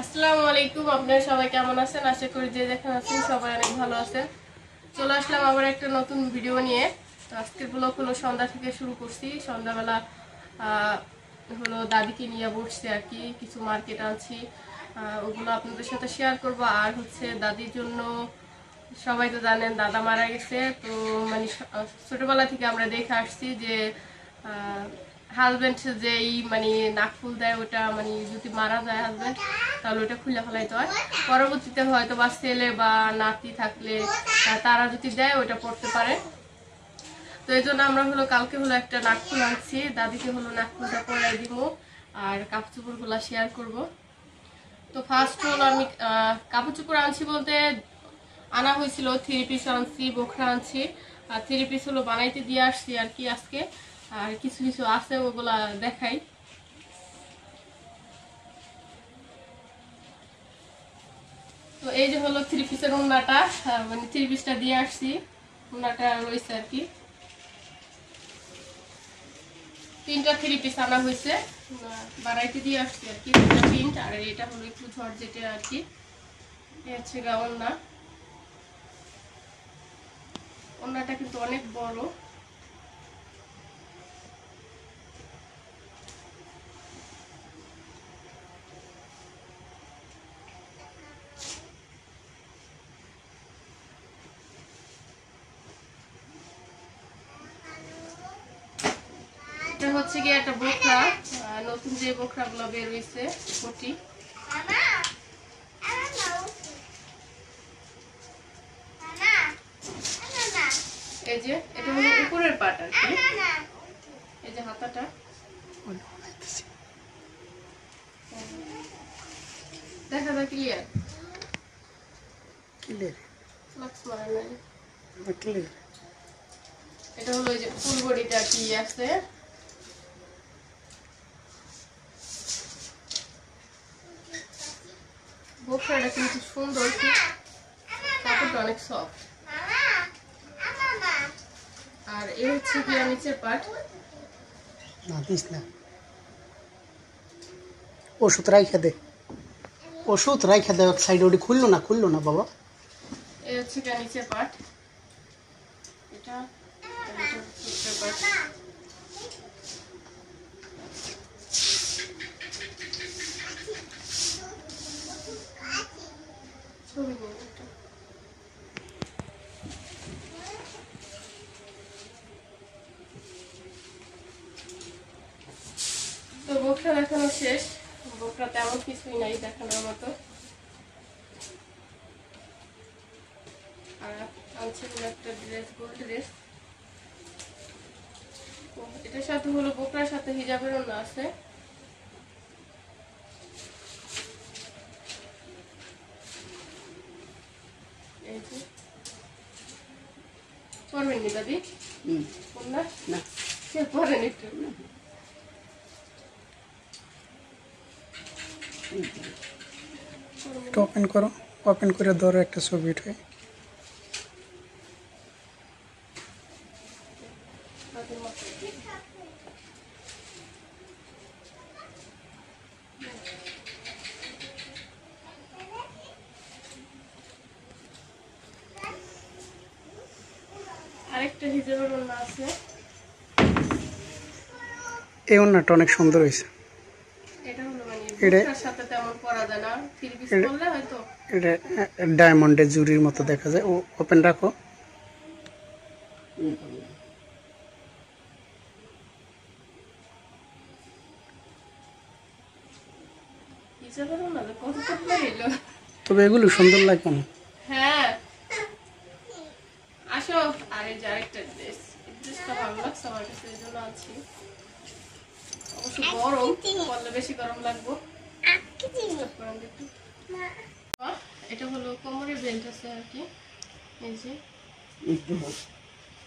আসসালামু আলাইকুম, আপনারা সবাই কেমন আছেন? আশা করি যে যেখানে আছেন সবাই অনেক ভালো আছেন। চলে আসলাম আবার একটা নতুন ভিডিও নিয়ে। তো আজকের ব্লগ হলো সন্ধ্যা থেকে শুরু করছি। সন্ধ্যাবেলা হলো দাদিকে নিয়ে বসছি আর কি, কিছু মার্কেট আনছি। ওগুলো আপনাদের সাথে শেয়ার করব। আর হচ্ছে দাদির জন্য, সবাই তো জানেন দাদা মারা গেছে। তো মানে ছোটবেলা থেকে আমরা দেখে আসছি যে হাজবেন্ড যেই মানে নাক ফুল দেয়, ওটা মানে যদি মারা যায় হাজবেন্ড তাহলে ওটা খুলে ফেলাইতে হয়। পরবর্তীতে হয়তো বা ছেলে বা নাতি থাকলে তারা যদি দেয়, ওটা পড়তে পারে। তো এই জন্য আমরা হলো, কালকে হলো একটা নাকফুল আনছি। দাদিকে হলো নাকফুলটা পরাই দিব আর কাপড় চোপড়গুলো শেয়ার করব। তো ফার্স্ট হলো আমি কাপড় চোপড় আনছি বলতে আনা হয়েছিল থ্রি পিস আনছি, বোখরা আনছি। আর থ্রি পিস হলো বানাইতে দিয়ে আসছি আর কি আজকে। আর কিছু কিছু আছে ওগুলা দেখাই। তো এই যে হলো থ্রি পিসের উন্নাটা মানে থ্রি পিসটা দিয়ে আসছি। উন্নাটা রয়েছে আর কি। তিনটা থ্রি পিস আনা হয়েছে। বাড়াইতে দিয়ে আসছি আর কি প্রিন্ট আর এটা হলো একটু ঝড় যেটা আর কি। হচ্ছে গা ওন্না কিন্তু অনেক বড়। হচ্ছে গিয়ে একটা বোখরা নতুন যে বোখরা গুলো বের হয়েছে কোটি এই যে এটা হলো উপরের পাট আর কি। এই যে হাতাটা। দেখা যায় ক্লিয়ার ক্লিয়ার ক্লিয়ার এটা হলো এই যে ফুল বডিটা কি আছে? বোখরাটা কিন্তু সুন্দর কাপড়টা অনেক সফট আর এই হচ্ছে কি নিচের পাট। না দিস না। ওষুধ রাইখা দে। ওষুধ রাইখা দে এক সাইড ওটি খুললো না খুললো না বাবা। এই হচ্ছে কি নিচের পাট। এটা এটা পাট ছবি নিয়ে এটা বোকরা দেখানো শেষ। বোকরা তেমন কিছুই নাই দেখানোর মতো। আর আনছে একটা ড্রেস গোল্ড ড্রেস এটার সাথে হলো বোকরার সাথে হিজাবের অন্য আছে। পরবেন নি দাদি? না। সে পরেন একটু একটু ওপেন করো ওপেন করে ধরো একটা ছবি উঠে। এই ওনাটা অনেক সুন্দর হয়েছে। এটা এটা- সাথে তেমন পরা যায় না। থ্রি করলে হয়তো এটা ডায়মন্ডের জুরির মতো দেখা যায়। ও ওপেন রাখো। তবে এগুলো সুন্দর লাগবে না। হ্যাঁ। আসো আরে যে আরেকটা ড্রেস ড্রেসটা ভালো লাগছে আমার কাছে এই জন্য আছি। অবশ্য গরম পরলে বেশি গরম লাগবো। এটা হলো কোমরের বেল্ট আছে আর কি। এই যে।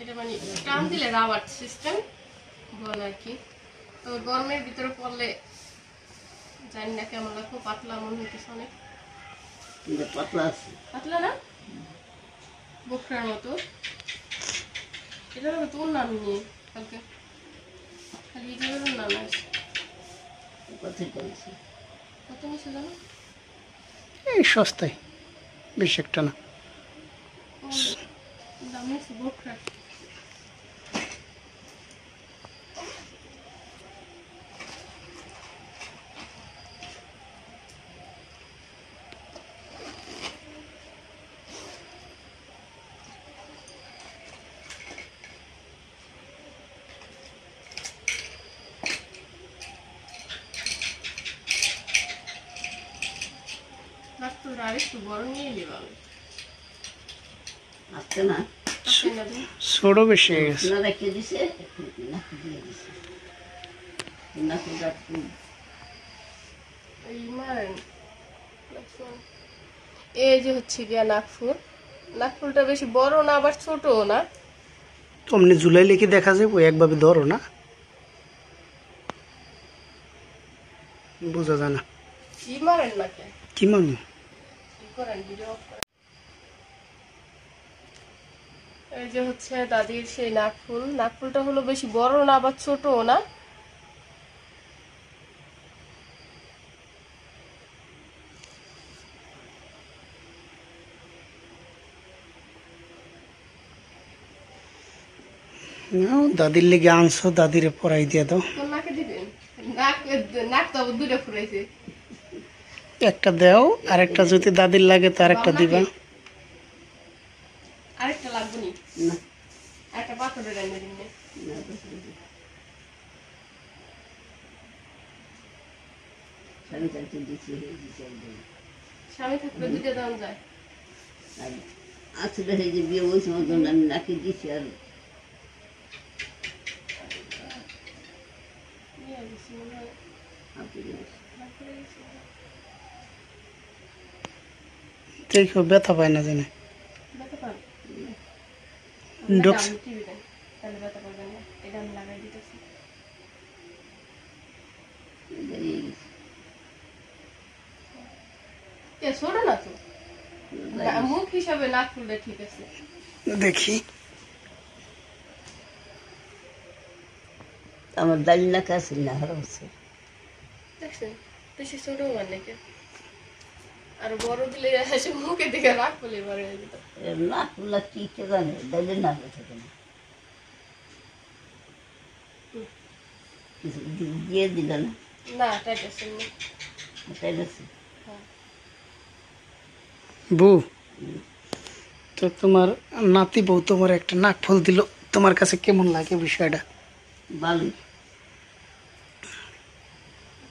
এটা মানে টান দিলে রাবার সিস্টেম বল আর কি। তো গরমের ভিতরে পড়লে জানি না কেমন লাগবো পাতলা মনে হইতেছে অনেক। পাতলা আছে। পাতলা না? বোখরার মতো। এটা হলো তোর নাম নিয়ে কালকে। খালি এই নাম আছে। এই সস্তায় বেশি একটা না। একটু বড় নিয়ে এলে ভালো আজকে না? তাই না তুমি? ছোটো বেশি হয়ে গেছে। রেখে দিছে দিয়ে দিছে। নাকি এই যে হচ্ছে গিয়া নাগফুল নাগফুলটা বেশি বড় না আবার ছোটও না। অমনি জুলাই লিখে দেখা যায় ওই একভাবে ধরো না। বোঝা যায় না। কি মারেন না কে কি কি করেন ভিডিও অফ করেন। এই যে হচ্ছে দাদির সেই নাগফুল নাগফুলটা হলো বেশি বড় না আবার ছোটও না। দাদির লেগে আনছো দাদিরে পড়াই দিয়ে দাও। নাকে দিবেন? নাক নাক তো দুটো ফুরাইছে। একটা দাও আর একটা যদি দাদির লাগে তো আরেকটা দিবা। আরেকটা লাগবে নি? না। একটা পাথরের রান্না দিন স্বামী থাকলে দুটো দাম যায়। আসলে সেই যে বিয়ে ওই সময় আমি নাকি দিচ্ছি আর মনে হয়। ব্যথা পায় না জানে। ডক্স- দেখি। আমার দালি না কাছে না হারা হচ্ছে দেখছেন? বেশি ছোট মানে নাকি? আর বড় দিলে এসে দিকে বড় হয়ে যেত। কি কে জানে দালি না থাকে না। কিছু দিয়ে দিল না? না টাইট আছে না। তাই আছে হ্যাঁ। বউ তো তোমার নাতি বউ তোমার একটা নাক ফুল দিল তোমার কাছে কেমন লাগে বিষয়টা? ভালোই।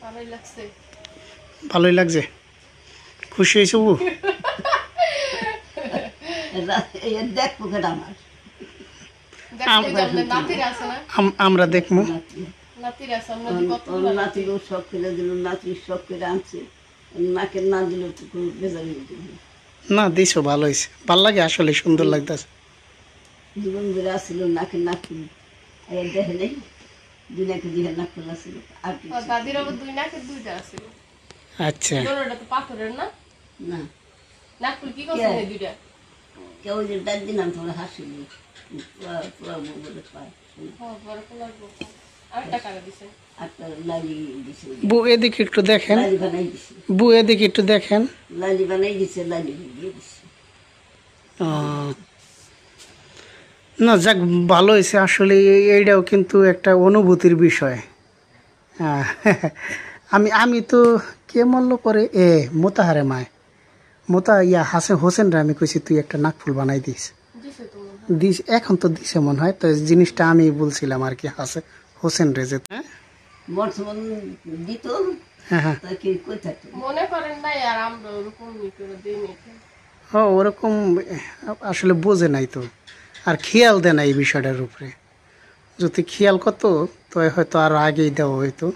ভালোই লাগছে। ভালোই লাগছে? খুশি হয়েছে বউ এই আমার দেখব। দিল নাতির আনছে নাকে না তো দিছো ভালো হয়েছে। ভালো লাগে আসলে সুন্দর লাগতেছে। জীবন বেড়ে আসছিল নাকে নাক খুল দেখে নেই দুই নাকে দিয়ে নাক খোলা ছিল আর দাদির আবার দুই নাকের দুইটা আছে। আচ্ছা। তো পাথরের না? না। নাকফুল কি করছে দুইটা? কেউ যে ডাক দিলাম তোমরা হাসিল। পুরা বলে পায়। হ্যাঁ বড় কোলার আরেকটা কারা দিছে? একটা লালি দিছে। বউ এদিকে একটু দেখেন। বউ এদিকে একটু দেখেন। লালি বানাই দিছে লালি না যাক ভালো হয়েছে। আসলে এইটাও কিন্তু একটা অনুভূতির বিষয়। হ্যাঁ, আমি আমি তো কে মল্ল করে? এ মোতাহারে মায়। মোতা ইয়া হাসে হোসেন রে আমি কইছি তুই একটা নাকফুল বানাই দিস। দিছে তো। দিস এখন তো দিছে মনে হয় তো জিনিসটা আমি বলছিলাম আর কি হাসে হোসেন রে যে হ্যাঁ? বর্তমান দিত হ্যাঁ হ্যাঁ। মনে ও ওরকম আসলে বোঝে নাই তো আর খেয়াল দেয় না এই বিষয়টার উপরে। যদি খেয়াল করতো তো হয়তো আরও আগেই দেওয়া হইতো।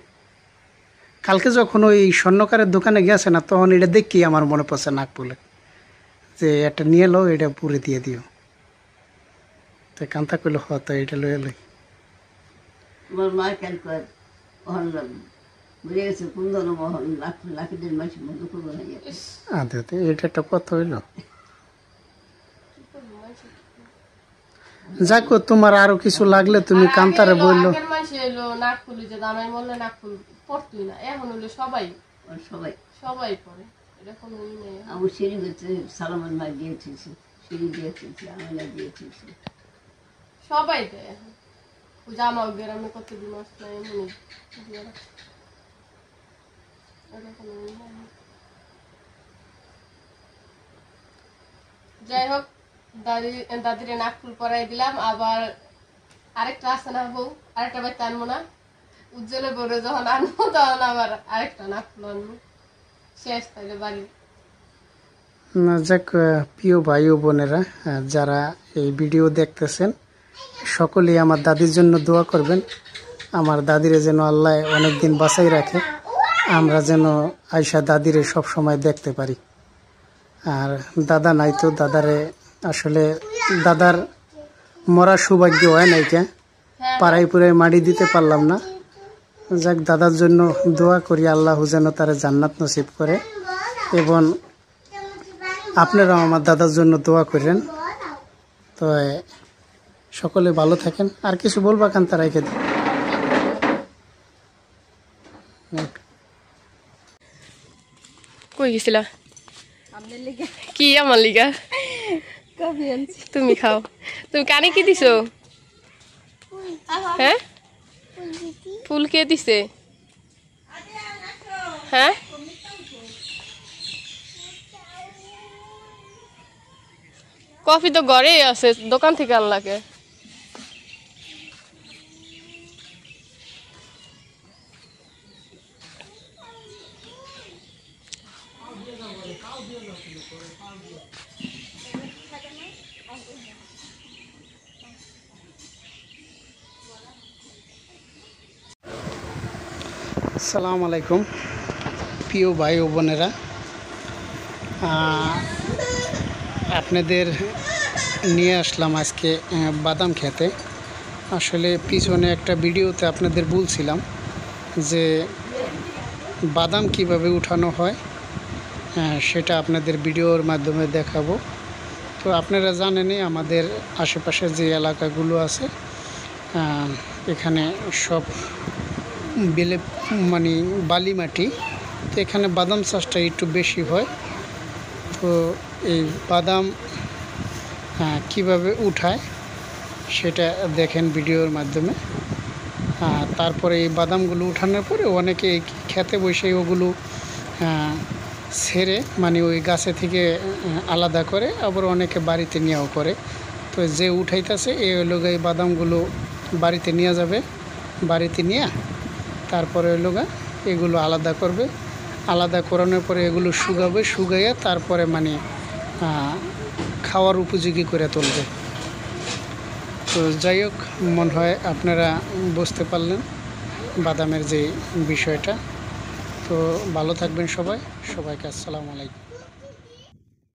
কালকে যখন ওই স্বর্ণকারের দোকানে গেছে না তখন এটা দেখি আমার মনে পড়ছে নাকপুলে যে এটা নিয়ে এলো এটা পুরে দিয়ে দিও। তো কান্তা কইলো হয়তো এটা লয়ে লই। তোমার মা কেন কয় অহন বুঝে গেছে কোন ধরনের লাখ লাখ দেড় মাস মতো করব না। আদে আদে, এটা একটা কথা হইল। যাক তোমার আরও কিছু লাগলে তুমি কান্তারে বলল। মাসে যে দামের মূল্যে নাকফুল পড়তই না। এখন হলো সবাই সবাই। সবাই পড়ে। ই নেই। আমার সিঁড়ি করতে সালামান দিয়েছি সিঁড়ি দিয়েছি আমিনা দিয়েছি। সবাই দেয় এখন। গ্রামে কত দিন আসলে। যাই হোক দাদি দাদিরে নাক ফুল পরাই দিলাম। আবার আরেকটা আছে না বউ? আরেকটা বাচ্চা আনব না? উজ্জ্বলে বলে যখন আনব তখন আবার আরেকটা নাক আনব শেষ তাহলে বাড়ি। না যাক প্রিয় ভাই ও বোনেরা যারা এই ভিডিও দেখতেছেন সকলেই আমার দাদির জন্য দোয়া করবেন। আমার দাদিরে যেন আল্লাহ অনেকদিন বাঁচাই রাখে। আমরা যেন আয়সা দাদিরে সব সময় দেখতে পারি। আর দাদা নাই তো দাদারে আসলে দাদার মরা সৌভাগ্য হয় নাই কে? হ্যাঁ। পাড়ায় পুরাই মাটি দিতে পারলাম না। যাক দাদার জন্য দোয়া করি আল্লাহ যেন তারা জান্নাত নসিব করে। এবং আপনারাও আমার দাদার জন্য দোয়া করেন। তো সকলে ভালো থাকেন। আর কিছু বলবা কান তারা রেখে দিন কই গেছিলা? কি আমার লিগা? তুমি খাও। তুমি কানে কি দিছো? হ্যাঁ? ফুল কে দিছে? হ্যাঁ? কফি তো ঘরেই আছে দোকান থেকে আনলাকে। সালাম আলাইকুম। প্রিয় ভাই ও বোনেরা আপনাদের নিয়ে আসলাম আজকে বাদাম খেতে। আসলে পিছনে একটা ভিডিওতে আপনাদের বলছিলাম যে বাদাম কীভাবে উঠানো হয় সেটা আপনাদের ভিডিওর মাধ্যমে দেখাবো। তো আপনারা জানেনই আমাদের আশেপাশে যে এলাকাগুলো আছে এখানে সব বেলে মানে বালি মাটি। তো এখানে বাদাম চাষটা একটু বেশি হয়। তো এই বাদাম আহ, কীভাবে উঠায় সেটা দেখেন ভিডিওর মাধ্যমে। তারপরে এই বাদামগুলো উঠানোর পরে অনেকে খেতে বসে ওগুলো আহ, ছেড়ে মানে ওই গাছে থেকে আলাদা করে আবার অনেকে বাড়িতে নিয়েও করে। তো যে উঠাইতেছে এই গা এই বাদামগুলো বাড়িতে নিয়ে যাবে। বাড়িতে নিয়ে তারপরে হলো গা, এগুলো আলাদা করবে। আলাদা করানোর পরে এগুলো শুকাবে, শুকাইয়া তারপরে মানে খাওয়ার উপযোগী করে তুলবে। তো যাই হোক, মনে হয় আপনারা বুঝতে পারলেন বাদামের যে বিষয়টা। তো ভালো থাকবেন সবাই। সবাইকে আসসালামু আলাইকুম।